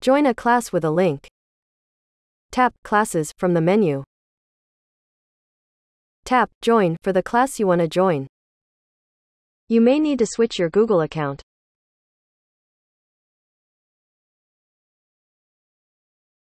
Join a class with a link. Tap Classes from the menu. Tap Join for the class you want to join. You may need to switch your Google account.